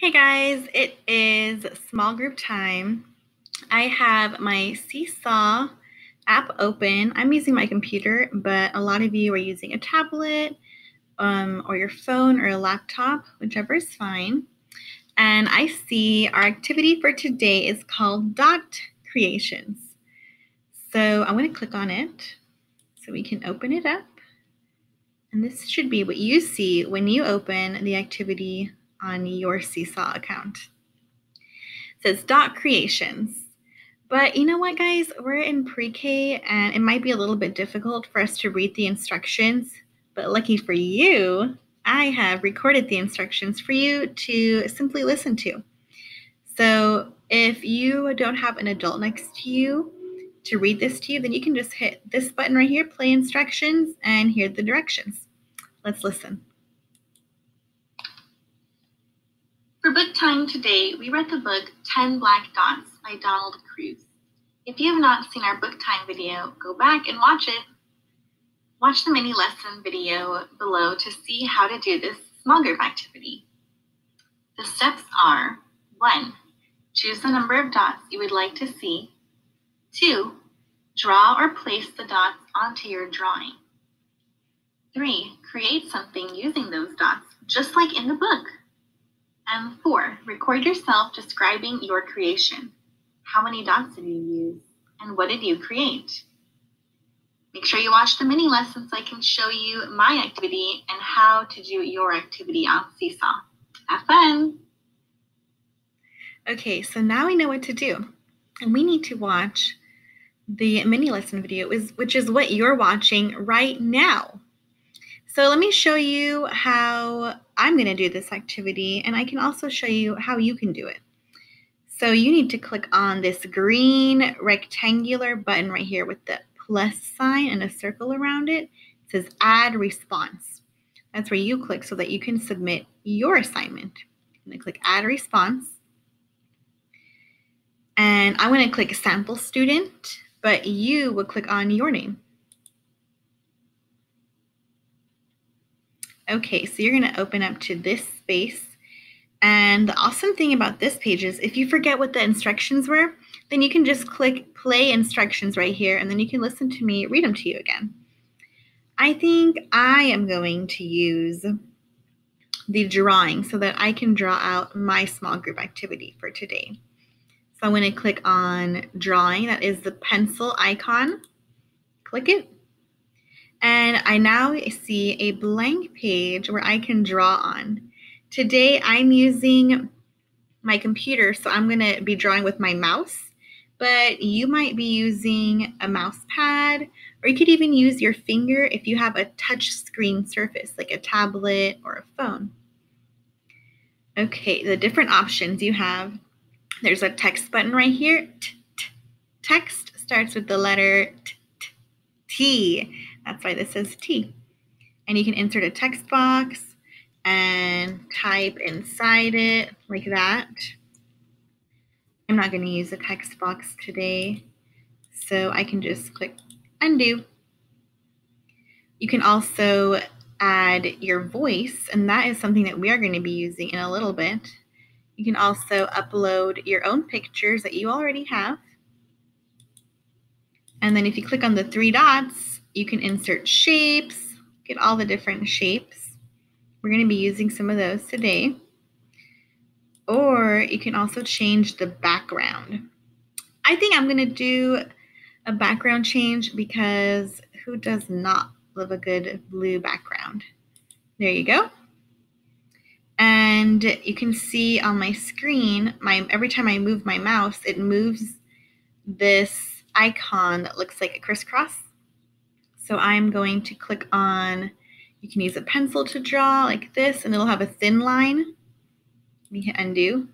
Hey guys, it is small group time. I have my Seesaw app open. I'm using my computer, but a lot of you are using a tablet um, or your phone or a laptop, whichever is fine. And I see our activity for today is called Dot Creations. So I'm going to click on it so we can open it up. And this should be what you see when you open the activity on your Seesaw account. It says dot creations. But you know what, guys? We're in pre K and it might be a little bit difficult for us to read the instructions. But lucky for you, I have recorded the instructions for you to simply listen to. So if you don't have an adult next to you to read this to you, then you can just hit this button right here, play instructions, and hear the directions. Let's listen. For book time today, we read the book 10 Black Dots by Donald Crews. If you have not seen our book time video, go back and watch it. Watch the mini lesson video below to see how to do this small group activity. The steps are 1. Choose the number of dots you would like to see. 2. Draw or place the dots onto your drawing. 3. Create something using those dots, just like in the book. And four, record yourself describing your creation. How many dots did you use? And what did you create? Make sure you watch the mini lessons so I can show you my activity and how to do your activity on Seesaw. Have fun! Okay, so now we know what to do. And we need to watch the mini lesson video, which is what you're watching right now. So let me show you how I'm going to do this activity, and I can also show you how you can do it. So you need to click on this green rectangular button right here with the plus sign and a circle around it. It says add response. That's where you click so that you can submit your assignment. And then click add response. And I'm going to click sample student, but you will click on your name. Okay, so you're going to open up to this space. And the awesome thing about this page is if you forget what the instructions were, then you can just click play instructions right here and then you can listen to me read them to you again. I think I am going to use the drawing so that I can draw out my small group activity for today. So I'm going to click on drawing. That is the pencil icon. Click it. And I now see a blank page where I can draw on. Today I'm using my computer, so I'm going to be drawing with my mouse, but you might be using a mouse pad, or you could even use your finger if you have a touch screen surface like a tablet or a phone. Okay, the different options you have. There's a text button right here. T -t text starts with the letter T. That's why this says T. And you can insert a text box and type inside it like that. I'm not going to use a text box today, so I can just click undo. You can also add your voice, and that is something that we are going to be using in a little bit. You can also upload your own pictures that you already have. And then if you click on the three dots, you can insert shapes, get all the different shapes. We're going to be using some of those today. Or you can also change the background. I think I'm going to do a background change because who does not love a good blue background? There you go. And you can see on my screen, my every time I move my mouse, it moves this icon that looks like a crisscross. So I'm going to click on, you can use a pencil to draw like this, and it'll have a thin line. Let me hit undo.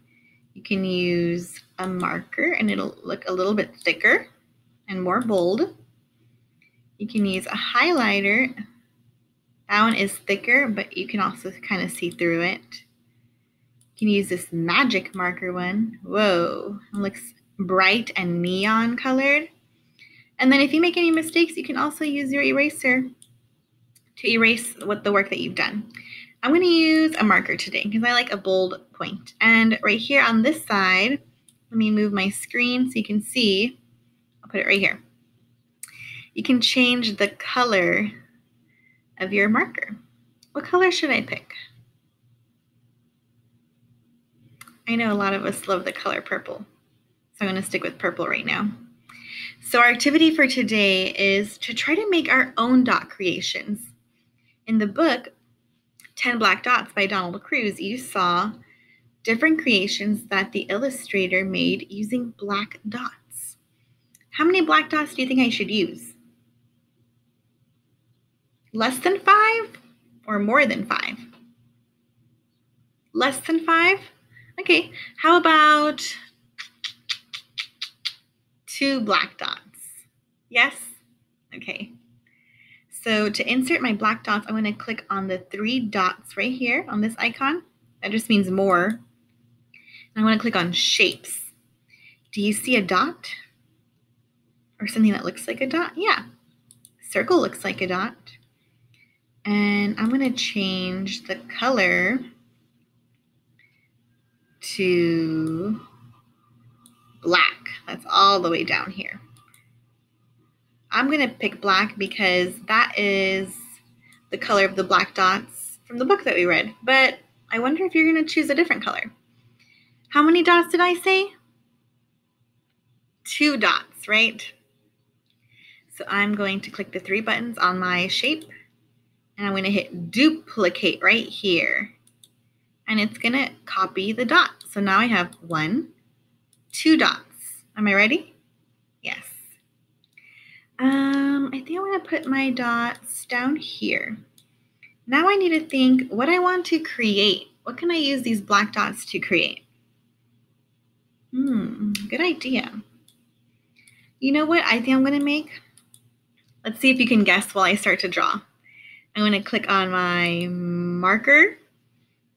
You can use a marker, and it'll look a little bit thicker and more bold. You can use a highlighter. That one is thicker, but you can also kind of see through it. You can use this magic marker one. Whoa, it looks bright and neon colored. And then if you make any mistakes, you can also use your eraser to erase what the work that you've done. I'm going to use a marker today because I like a bold point. And right here on this side, let me move my screen so you can see. I'll put it right here. You can change the color of your marker. What color should I pick? I know a lot of us love the color purple, so I'm going to stick with purple right now. So our activity for today is to try to make our own dot creations. In the book, 10 Black Dots by Donald Crews, you saw different creations that the illustrator made using black dots. How many black dots do you think I should use? Less than five or more than five? Less than five? Okay, how about two black dots? Yes? Okay. So to insert my black dots, I'm going to click on the three dots right here on this icon. That just means more. And I'm going to click on shapes. Do you see a dot? Or something that looks like a dot? Yeah. Circle looks like a dot. And I'm going to change the color to black. That's all the way down here. I'm going to pick black because that is the color of the black dots from the book that we read. But I wonder if you're going to choose a different color. How many dots did I say? Two dots, right? So I'm going to click the three buttons on my shape and I'm going to hit duplicate right here. And it's going to copy the dot. So now I have one, two dots. Am I ready? Yes. Um, I think I'm going to put my dots down here. Now I need to think what I want to create. What can I use these black dots to create? Hmm, good idea. You know what I think I'm going to make? Let's see if you can guess while I start to draw. I'm going to click on my marker.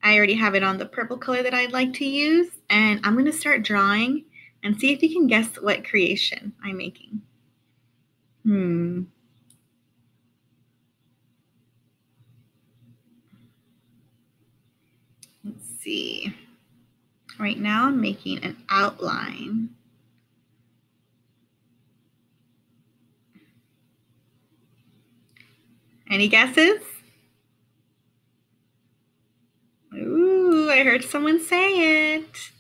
I already have it on the purple color that I'd like to use. And I'm going to start drawing and see if you can guess what creation I'm making. Hmm. Let's see. Right now I'm making an outline. Any guesses? Ooh, I heard someone say it.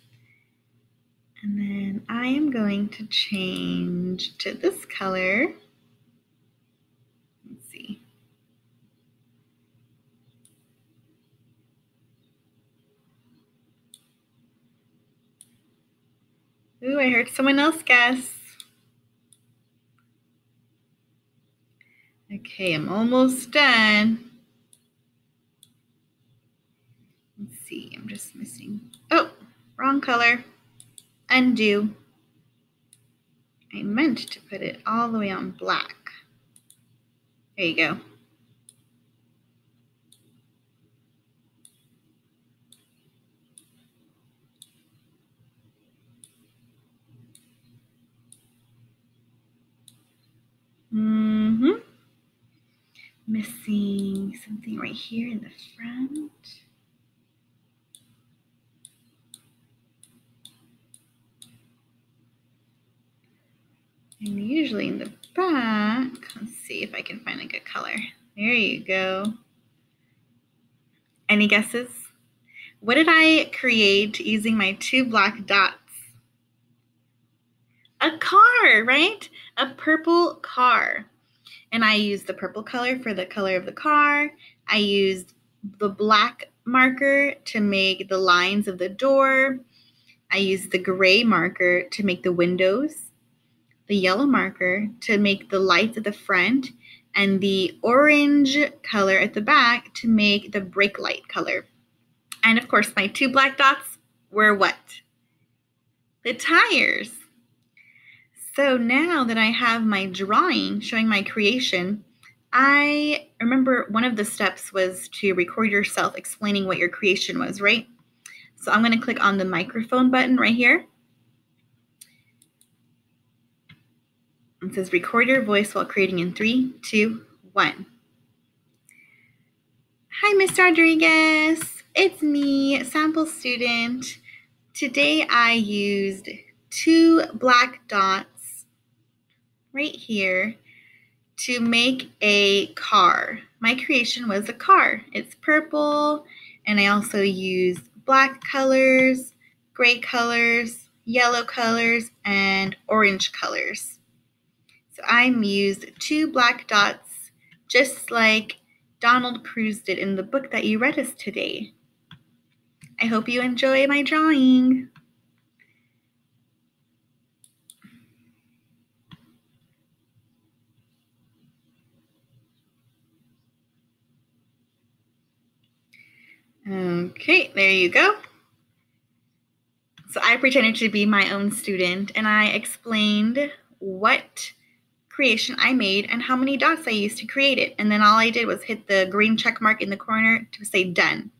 I am going to change to this color. Let's see. Ooh, I heard someone else guess. Okay, I'm almost done. Let's see, I'm just missing. Oh, wrong color. Undo. I meant to put it all the way on black. There you go. Mm-hmm. Missing something right here in the front. And usually in the back, let's see if I can find a good color. There you go. Any guesses? What did I create using my two black dots? A car, right? A purple car. And I used the purple color for the color of the car. I used the black marker to make the lines of the door. I used the gray marker to make the windows the yellow marker to make the lights at the front, and the orange color at the back to make the brake light color. And of course, my two black dots were what? The tires. So now that I have my drawing showing my creation, I remember one of the steps was to record yourself explaining what your creation was, right? So I'm going to click on the microphone button right here. It says record your voice while creating in three, two, one. Hi, Miss Rodriguez. It's me, sample student. Today I used two black dots right here to make a car. My creation was a car. It's purple, and I also used black colors, gray colors, yellow colors, and orange colors. So I used two black dots just like Donald Crews did in the book that you read us today. I hope you enjoy my drawing. Okay, there you go. So I pretended to be my own student and I explained what creation I made and how many dots I used to create it. And then all I did was hit the green check mark in the corner to say done.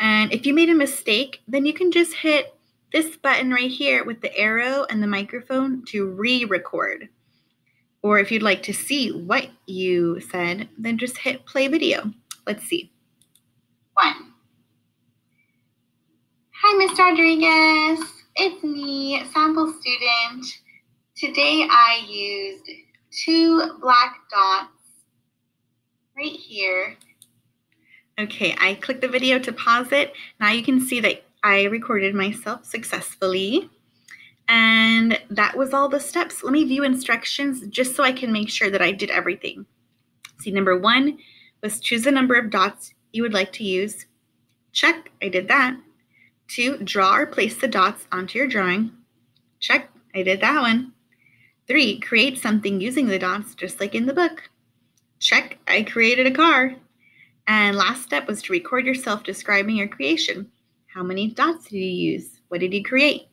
And if you made a mistake, then you can just hit this button right here with the arrow and the microphone to re-record. Or if you'd like to see what you said, then just hit play video. Let's see. One. Hi, Ms. Rodriguez. It's me, sample student. Today I used two black dots right here. Okay, I clicked the video to pause it. Now you can see that I recorded myself successfully. And that was all the steps. Let me view instructions just so I can make sure that I did everything. See, number one was choose the number of dots you would like to use. Check, I did that. Two, draw or place the dots onto your drawing. Check, I did that one. Three, create something using the dots, just like in the book. Check, I created a car. And last step was to record yourself describing your creation. How many dots did you use? What did you create?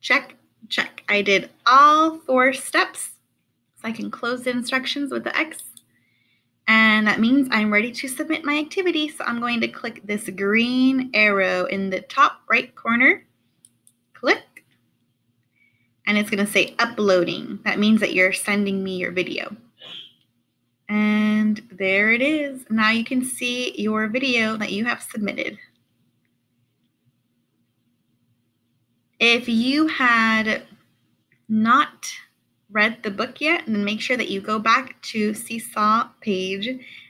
Check, check. I did all four steps. So I can close the instructions with the X. And that means I'm ready to submit my activity. So I'm going to click this green arrow in the top right corner. Click and it's going to say uploading. That means that you're sending me your video. And there it is. Now you can see your video that you have submitted. If you had not read the book yet, then make sure that you go back to Seesaw page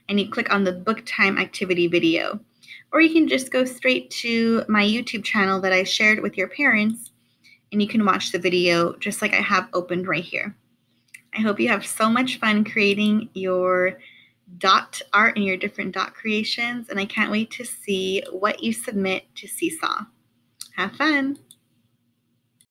and you click on the book time activity video. Or you can just go straight to my YouTube channel that I shared with your parents and you can watch the video just like I have opened right here. I hope you have so much fun creating your dot art and your different dot creations, and I can't wait to see what you submit to Seesaw. Have fun!